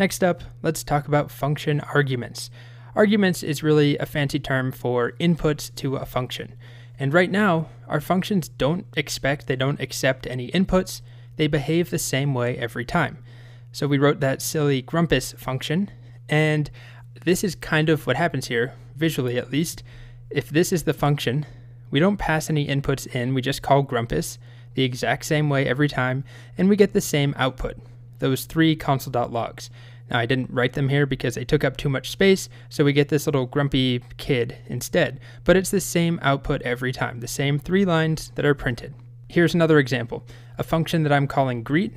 Next up, let's talk about function arguments. Arguments is really a fancy term for inputs to a function. And right now, our functions don't expect, they don't accept any inputs, they behave the same way every time. So we wrote that silly grumpus function, and this is kind of what happens here, visually at least. If this is the function, we don't pass any inputs in, we just call grumpus the exact same way every time, and we get the same output, those three console.logs. Now, I didn't write them here because they took up too much space, so we get this little grumpy kid instead. But it's the same output every time, the same three lines that are printed. Here's another example a function that I'm calling greet.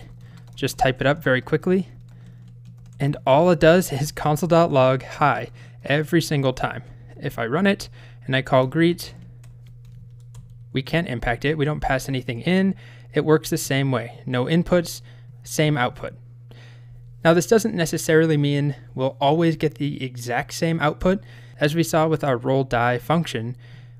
Just type it up very quickly. And all it does is console.log hi every single time. If I run it and I call greet, we can't impact it. We don't pass anything in. It works the same way. No inputs, same output. Now, this doesn't necessarily mean we'll always get the exact same output. As we saw with our roll die function,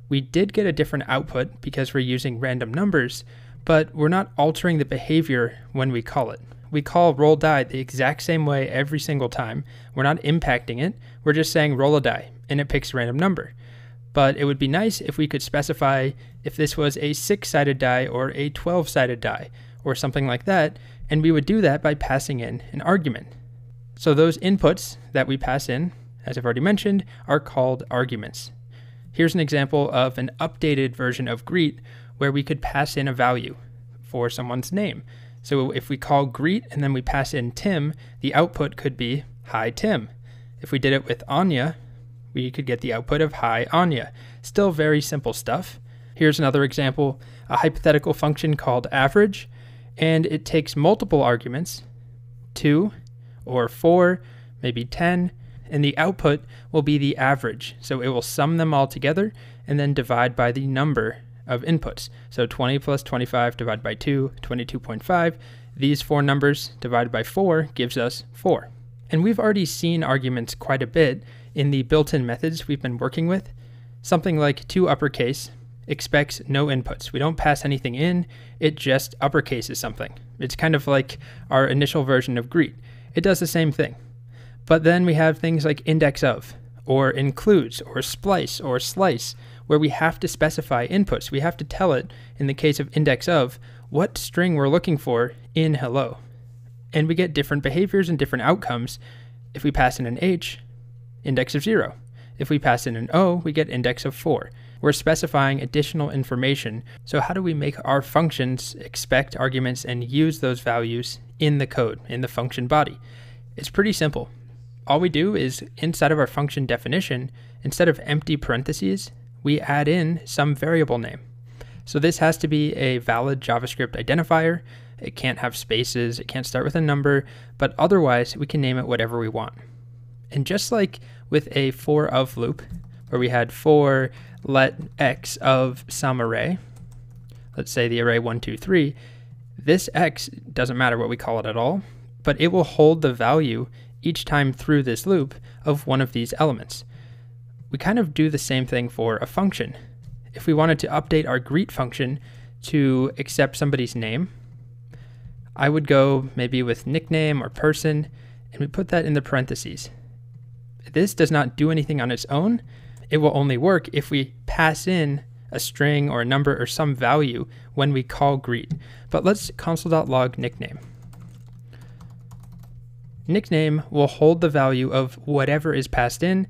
we did get a different output because we're using random numbers, but we're not altering the behavior when we call it. We call roll die the exact same way every single time. We're not impacting it. We're just saying roll a die, and it picks a random number. But it would be nice if we could specify if this was a six sided die or a 12 sided die or something like that, and we would do that by passing in an argument. So those inputs that we pass in, as I've already mentioned, are called arguments. Here's an example of an updated version of greet where we could pass in a value for someone's name. So if we call greet and then we pass in Tim, the output could be hi Tim. If we did it with Anya, we could get the output of hi Anya. Still very simple stuff. Here's another example, a hypothetical function called average and it takes multiple arguments, two or four, maybe 10, and the output will be the average. So it will sum them all together and then divide by the number of inputs. So 20 plus 25 divided by 2, 22.5. These four numbers divided by 4 gives us 4. And we've already seen arguments quite a bit in the built-in methods we've been working with. Something like to uppercase expects no inputs. We don't pass anything in, it just uppercases something. It's kind of like our initial version of greet. It does the same thing. But then we have things like index of, or includes, or splice, or slice, where we have to specify inputs. We have to tell it, in the case of index of, what string we're looking for in hello. And we get different behaviors and different outcomes. If we pass in an H, index of 0. If we pass in an O, we get index of 4 we're specifying additional information. So how do we make our functions expect arguments and use those values in the code, in the function body? It's pretty simple. All we do is inside of our function definition, instead of empty parentheses, we add in some variable name. So this has to be a valid JavaScript identifier. It can't have spaces, it can't start with a number, but otherwise we can name it whatever we want. And just like with a for of loop, where we had for let x of some array, let's say the array 1, 2, 3, this x doesn't matter what we call it at all, but it will hold the value each time through this loop of one of these elements. We kind of do the same thing for a function. If we wanted to update our greet function to accept somebody's name, I would go maybe with nickname or person, and we put that in the parentheses. This does not do anything on its own, it will only work if we pass in a string or a number or some value when we call greet. But let's console.log nickname. Nickname will hold the value of whatever is passed in.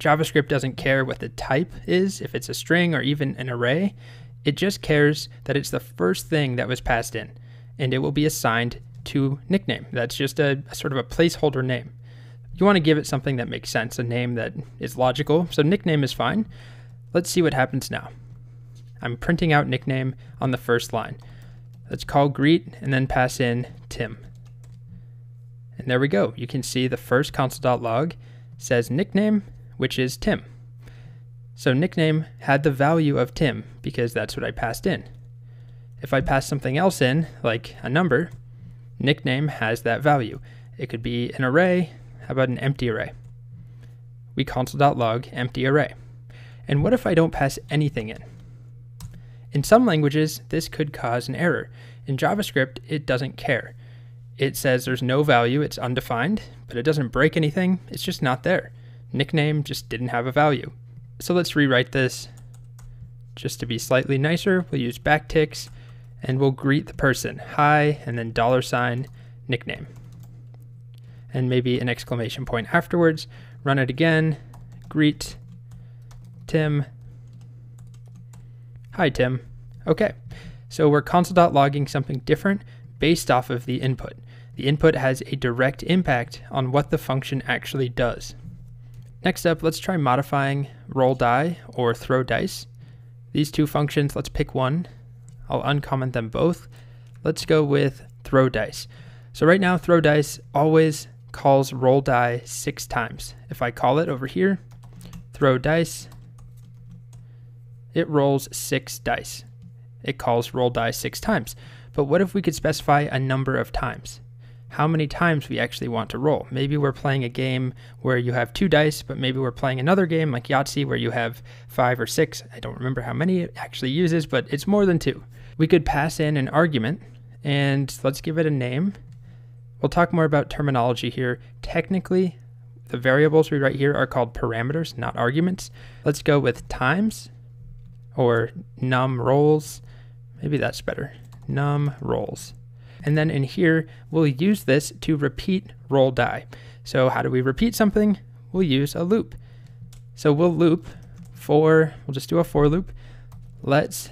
JavaScript doesn't care what the type is, if it's a string or even an array. It just cares that it's the first thing that was passed in, and it will be assigned to nickname. That's just a, a sort of a placeholder name. You want to give it something that makes sense, a name that is logical. So nickname is fine. Let's see what happens now. I'm printing out nickname on the first line. Let's call greet and then pass in Tim. And there we go. You can see the first console.log says nickname, which is Tim. So nickname had the value of Tim because that's what I passed in. If I pass something else in, like a number, nickname has that value. It could be an array, how about an empty array? We console.log empty array. And what if I don't pass anything in? In some languages, this could cause an error. In JavaScript, it doesn't care. it says there's no value, it's undefined, but it doesn't break anything, it's just not there. Nickname just didn't have a value. So let's rewrite this just to be slightly nicer. We'll use backticks and we'll greet the person. Hi, and then dollar sign nickname. And maybe an exclamation point afterwards. Run it again. Greet Tim. Hi, Tim. Okay, so we're console.logging something different based off of the input. The input has a direct impact on what the function actually does. Next up, let's try modifying roll die or throw dice. These two functions, let's pick one. I'll uncomment them both. Let's go with throw dice. So right now, throw dice always calls roll die six times. If I call it over here, throw dice, it rolls six dice. It calls roll die six times. But what if we could specify a number of times? How many times we actually want to roll? Maybe we're playing a game where you have two dice, but maybe we're playing another game like Yahtzee where you have five or six. I don't remember how many it actually uses, but it's more than two. We could pass in an argument and let's give it a name. We'll talk more about terminology here. Technically, the variables we write here are called parameters, not arguments. Let's go with times or num rolls. Maybe that's better num rolls. And then in here, we'll use this to repeat roll die. So how do we repeat something? We'll use a loop. So we'll loop for, we'll just do a for loop. Let's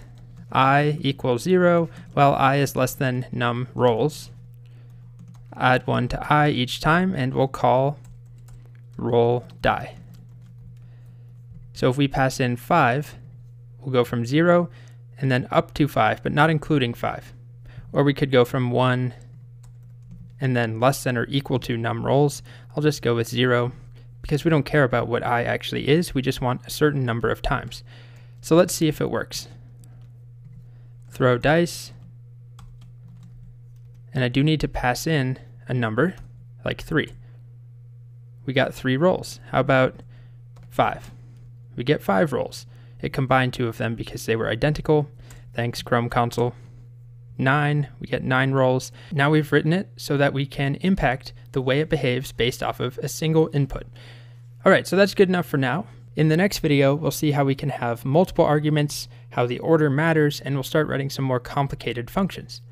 i equal zero, while i is less than num rolls. Add one to i each time, and we'll call roll die. So if we pass in five, we'll go from zero and then up to 5, but not including 5. Or we could go from 1 and then less than or equal to num rolls. I'll just go with 0 because we don't care about what i actually is. We just want a certain number of times. So let's see if it works. Throw dice. And I do need to pass in a number, like 3. We got 3 rolls. How about 5? We get 5 rolls. It combined two of them because they were identical. Thanks, Chrome console. Nine, we get nine rolls. Now we've written it so that we can impact the way it behaves based off of a single input. All right, so that's good enough for now. In the next video, we'll see how we can have multiple arguments, how the order matters, and we'll start writing some more complicated functions.